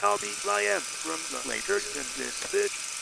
Copy Liam from the later in this bitch.